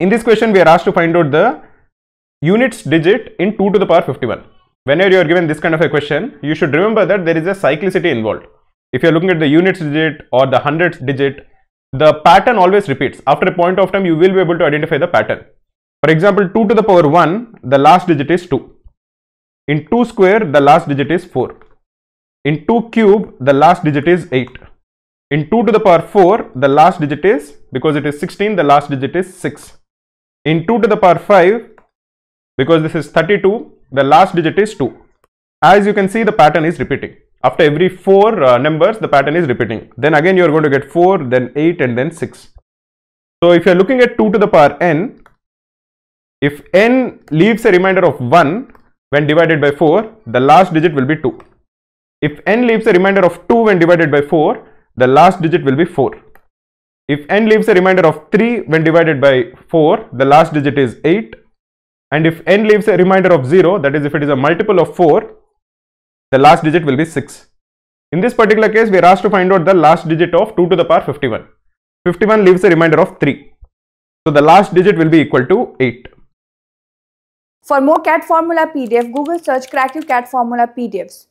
In this question, we are asked to find out the units digit in 2 to the power 51. Whenever you are given this kind of a question, you should remember that there is a cyclicity involved. If you are looking at the units digit or the hundreds digit, the pattern always repeats. After a point of time, you will be able to identify the pattern. For example, 2 to the power 1, the last digit is 2. In 2 square, the last digit is 4. In 2 cube, the last digit is 8. In 2 to the power 4, the last digit is, because it is 16, the last digit is 6. In 2 to the power 5, because this is 32, the last digit is 2. As you can see, the pattern is repeating. After every 4 uh, numbers, the pattern is repeating. Then again, you are going to get 4, then 8, and then 6. So if you are looking at 2 to the power n, if n leaves a remainder of 1 when divided by 4, the last digit will be 2. If n leaves a remainder of 2 when divided by 4, the last digit will be 4. If n leaves a remainder of 3 when divided by 4, the last digit is 8. And if n leaves a remainder of 0, that is if it is a multiple of 4, the last digit will be 6. In this particular case, we are asked to find out the last digit of 2 to the power 51. 51 leaves a remainder of 3. So the last digit will be equal to 8. For more CAT formula PDF, Google search Cracku CAT formula PDFs.